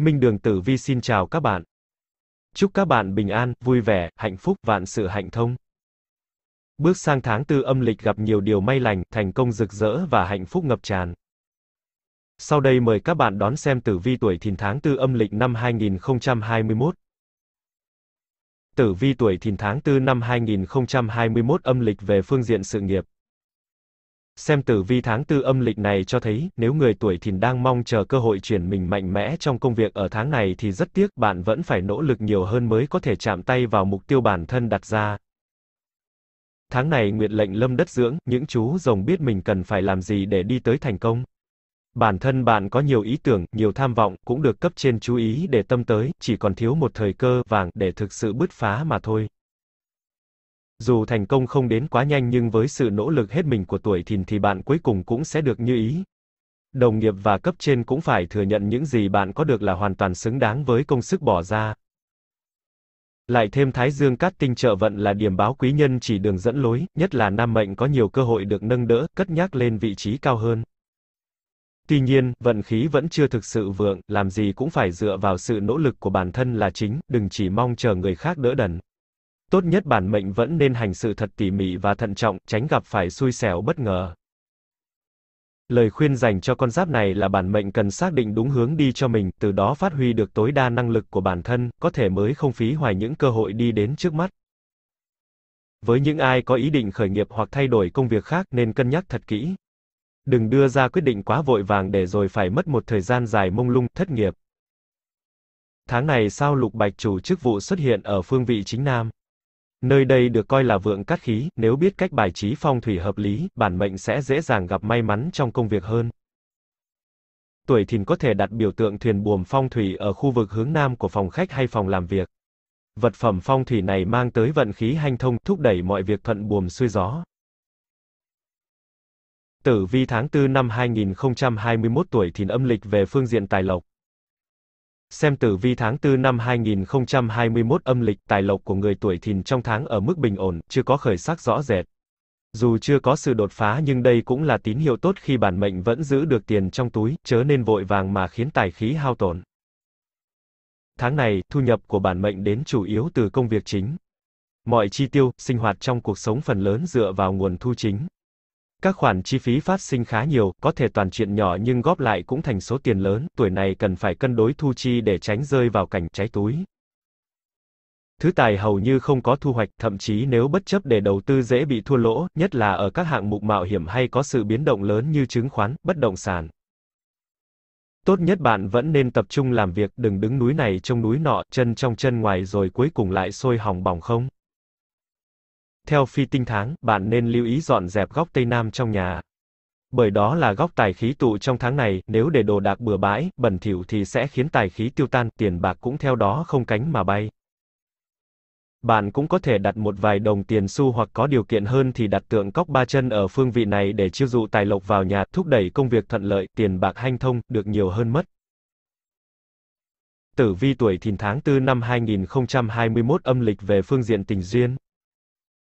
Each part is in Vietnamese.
Minh Đường Tử Vi xin chào các bạn. Chúc các bạn bình an, vui vẻ, hạnh phúc, vạn sự hạnh thông. Bước sang tháng tư âm lịch gặp nhiều điều may lành, thành công rực rỡ và hạnh phúc ngập tràn. Sau đây mời các bạn đón xem tử vi tuổi thìn tháng tư âm lịch năm 2021. Tử vi tuổi thìn tháng tư năm 2021 âm lịch về phương diện sự nghiệp. Xem tử vi tháng tư âm lịch này cho thấy, nếu người tuổi thìn đang mong chờ cơ hội chuyển mình mạnh mẽ trong công việc ở tháng này thì rất tiếc, bạn vẫn phải nỗ lực nhiều hơn mới có thể chạm tay vào mục tiêu bản thân đặt ra. Tháng này nguyệt lệnh lâm đất dưỡng, những chú rồng biết mình cần phải làm gì để đi tới thành công. Bản thân bạn có nhiều ý tưởng, nhiều tham vọng, cũng được cấp trên chú ý để tâm tới, chỉ còn thiếu một thời cơ vàng để thực sự bứt phá mà thôi. Dù thành công không đến quá nhanh nhưng với sự nỗ lực hết mình của tuổi thìn thì bạn cuối cùng cũng sẽ được như ý. Đồng nghiệp và cấp trên cũng phải thừa nhận những gì bạn có được là hoàn toàn xứng đáng với công sức bỏ ra. Lại thêm Thái Dương cát tinh trợ vận là điểm báo quý nhân chỉ đường dẫn lối, nhất là nam mệnh có nhiều cơ hội được nâng đỡ, cất nhắc lên vị trí cao hơn. Tuy nhiên, vận khí vẫn chưa thực sự vượng, làm gì cũng phải dựa vào sự nỗ lực của bản thân là chính, đừng chỉ mong chờ người khác đỡ đần. Tốt nhất bản mệnh vẫn nên hành sự thật tỉ mỉ và thận trọng, tránh gặp phải xui xẻo bất ngờ. Lời khuyên dành cho con giáp này là bản mệnh cần xác định đúng hướng đi cho mình, từ đó phát huy được tối đa năng lực của bản thân, có thể mới không phí hoài những cơ hội đi đến trước mắt. Với những ai có ý định khởi nghiệp hoặc thay đổi công việc khác nên cân nhắc thật kỹ. Đừng đưa ra quyết định quá vội vàng để rồi phải mất một thời gian dài mông lung, thất nghiệp. Tháng này sao lục bạch chủ chức vụ xuất hiện ở phương vị chính nam. Nơi đây được coi là vượng cát khí, nếu biết cách bài trí phong thủy hợp lý, bản mệnh sẽ dễ dàng gặp may mắn trong công việc hơn. Tuổi thìn có thể đặt biểu tượng thuyền buồm phong thủy ở khu vực hướng nam của phòng khách hay phòng làm việc. Vật phẩm phong thủy này mang tới vận khí hanh thông, thúc đẩy mọi việc thuận buồm xuôi gió. Tử vi tháng 4 năm 2021 tuổi thìn âm lịch về phương diện tài lộc. Xem tử vi tháng 4 năm 2021 âm lịch, tài lộc của người tuổi thìn trong tháng ở mức bình ổn, chưa có khởi sắc rõ rệt. Dù chưa có sự đột phá nhưng đây cũng là tín hiệu tốt khi bản mệnh vẫn giữ được tiền trong túi, chớ nên vội vàng mà khiến tài khí hao tổn. Tháng này, thu nhập của bản mệnh đến chủ yếu từ công việc chính. Mọi chi tiêu, sinh hoạt trong cuộc sống phần lớn dựa vào nguồn thu chính. Các khoản chi phí phát sinh khá nhiều, có thể toàn chuyện nhỏ nhưng góp lại cũng thành số tiền lớn, tuổi này cần phải cân đối thu chi để tránh rơi vào cảnh cháy túi. Thứ tài hầu như không có thu hoạch, thậm chí nếu bất chấp để đầu tư dễ bị thua lỗ, nhất là ở các hạng mục mạo hiểm hay có sự biến động lớn như chứng khoán, bất động sản. Tốt nhất bạn vẫn nên tập trung làm việc, đừng đứng núi này trông núi nọ, chân trong chân ngoài rồi cuối cùng lại sôi hỏng bỏng không. Theo phi tinh tháng, bạn nên lưu ý dọn dẹp góc Tây Nam trong nhà. Bởi đó là góc tài khí tụ trong tháng này, nếu để đồ đạc bừa bãi, bẩn thỉu thì sẽ khiến tài khí tiêu tan, tiền bạc cũng theo đó không cánh mà bay. Bạn cũng có thể đặt một vài đồng tiền xu hoặc có điều kiện hơn thì đặt tượng cóc ba chân ở phương vị này để chiêu dụ tài lộc vào nhà, thúc đẩy công việc thuận lợi, tiền bạc hanh thông, được nhiều hơn mất. Tử vi tuổi thìn tháng 4 năm 2021 âm lịch về phương diện tình duyên.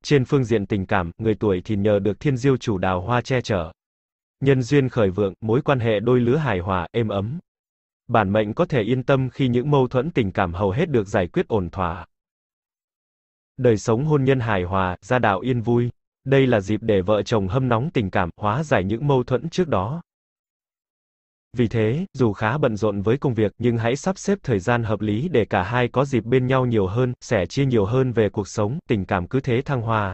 Trên phương diện tình cảm, người tuổi thì nhờ được thiên diêu chủ đào hoa che chở. Nhân duyên khởi vượng, mối quan hệ đôi lứa hài hòa, êm ấm. Bản mệnh có thể yên tâm khi những mâu thuẫn tình cảm hầu hết được giải quyết ổn thỏa. Đời sống hôn nhân hài hòa, gia đạo yên vui. Đây là dịp để vợ chồng hâm nóng tình cảm, hóa giải những mâu thuẫn trước đó. Vì thế, dù khá bận rộn với công việc, nhưng hãy sắp xếp thời gian hợp lý để cả hai có dịp bên nhau nhiều hơn, sẻ chia nhiều hơn về cuộc sống, tình cảm cứ thế thăng hoa.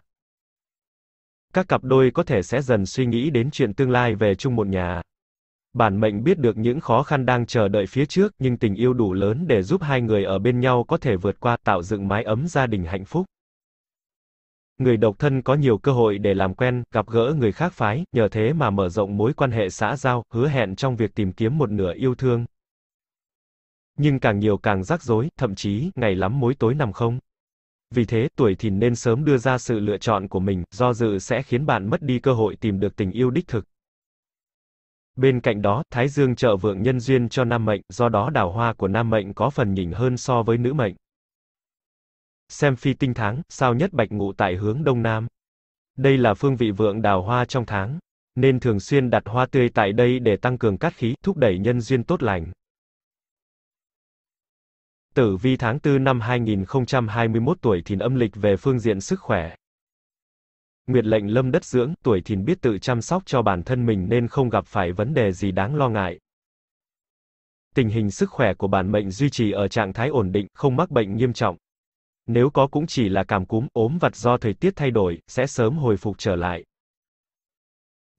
Các cặp đôi có thể sẽ dần suy nghĩ đến chuyện tương lai về chung một nhà. Bản mệnh biết được những khó khăn đang chờ đợi phía trước, nhưng tình yêu đủ lớn để giúp hai người ở bên nhau có thể vượt qua, tạo dựng mái ấm gia đình hạnh phúc. Người độc thân có nhiều cơ hội để làm quen, gặp gỡ người khác phái, nhờ thế mà mở rộng mối quan hệ xã giao, hứa hẹn trong việc tìm kiếm một nửa yêu thương. Nhưng càng nhiều càng rắc rối, thậm chí, ngày lắm mối tối nằm không. Vì thế, tuổi thìn nên sớm đưa ra sự lựa chọn của mình, do dự sẽ khiến bạn mất đi cơ hội tìm được tình yêu đích thực. Bên cạnh đó, Thái Dương trợ vượng nhân duyên cho nam mệnh, do đó đào hoa của nam mệnh có phần nhỉnh hơn so với nữ mệnh. Xem phi tinh tháng, sao nhất bạch ngụ tại hướng đông nam. Đây là phương vị vượng đào hoa trong tháng, nên thường xuyên đặt hoa tươi tại đây để tăng cường cát khí, thúc đẩy nhân duyên tốt lành. Tử vi tháng 4 năm 2021 tuổi thìn âm lịch về phương diện sức khỏe. Nguyệt lệnh lâm đất dưỡng, tuổi thìn biết tự chăm sóc cho bản thân mình nên không gặp phải vấn đề gì đáng lo ngại. Tình hình sức khỏe của bản mệnh duy trì ở trạng thái ổn định, không mắc bệnh nghiêm trọng. Nếu có cũng chỉ là cảm cúm, ốm vặt do thời tiết thay đổi, sẽ sớm hồi phục trở lại.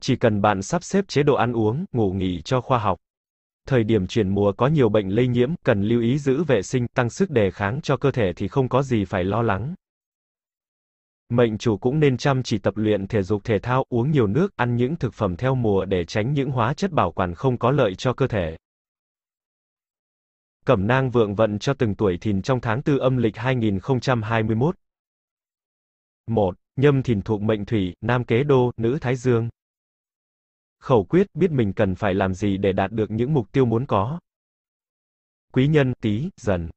Chỉ cần bạn sắp xếp chế độ ăn uống, ngủ nghỉ cho khoa học. Thời điểm chuyển mùa có nhiều bệnh lây nhiễm, cần lưu ý giữ vệ sinh, tăng sức đề kháng cho cơ thể thì không có gì phải lo lắng. Mệnh chủ cũng nên chăm chỉ tập luyện thể dục thể thao, uống nhiều nước, ăn những thực phẩm theo mùa để tránh những hóa chất bảo quản không có lợi cho cơ thể. Cẩm nang vượng vận cho từng tuổi thìn trong tháng tư âm lịch 2021. 1. Nhâm thìn thuộc mệnh thủy, nam kế đô, nữ thái dương. Khẩu quyết biết mình cần phải làm gì để đạt được những mục tiêu muốn có. Quý nhân, tí, dần.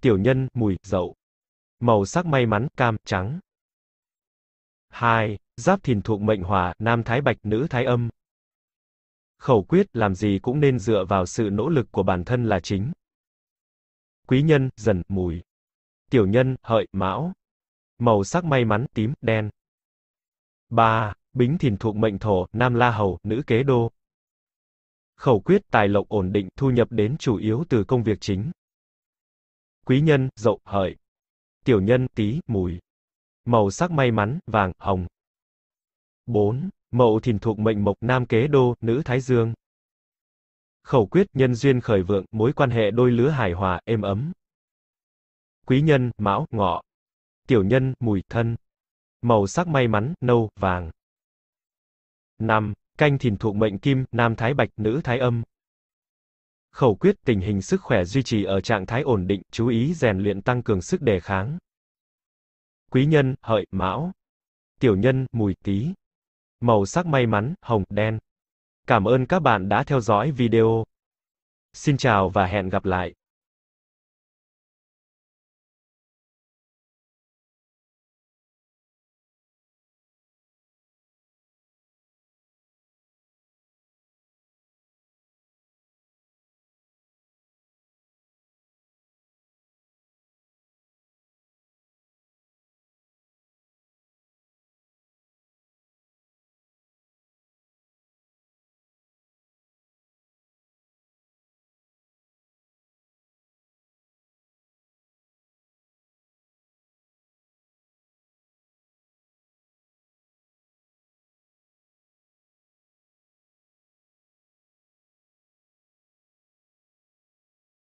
Tiểu nhân, mùi, dậu. Màu sắc may mắn, cam, trắng. 2. Giáp thìn thuộc mệnh hỏa, nam thái bạch, nữ thái âm. Khẩu quyết, làm gì cũng nên dựa vào sự nỗ lực của bản thân là chính. Quý nhân, dần, mùi. Tiểu nhân, hợi, mão. Màu sắc may mắn, tím, đen. 3. Bính thìn thuộc mệnh thổ, nam la hầu, nữ kế đô. Khẩu quyết, tài lộc ổn định, thu nhập đến chủ yếu từ công việc chính. Quý nhân, dậu, hợi. Tiểu nhân, tí, mùi. Màu sắc may mắn, vàng, hồng. 4. Mậu thìn thuộc mệnh mộc, nam kế đô, nữ thái dương. Khẩu quyết, nhân duyên khởi vượng, mối quan hệ đôi lứa hài hòa, êm ấm. Quý nhân, mão, ngọ. Tiểu nhân, mùi, thân. Màu sắc may mắn, nâu, vàng. 5. Canh thìn thuộc mệnh kim, nam thái bạch, nữ thái âm. Khẩu quyết, tình hình sức khỏe duy trì ở trạng thái ổn định, chú ý rèn luyện tăng cường sức đề kháng. Quý nhân, hợi, mão. Tiểu nhân, mùi, tý. Màu sắc may mắn, hồng, đen. Cảm ơn các bạn đã theo dõi video. Xin chào và hẹn gặp lại.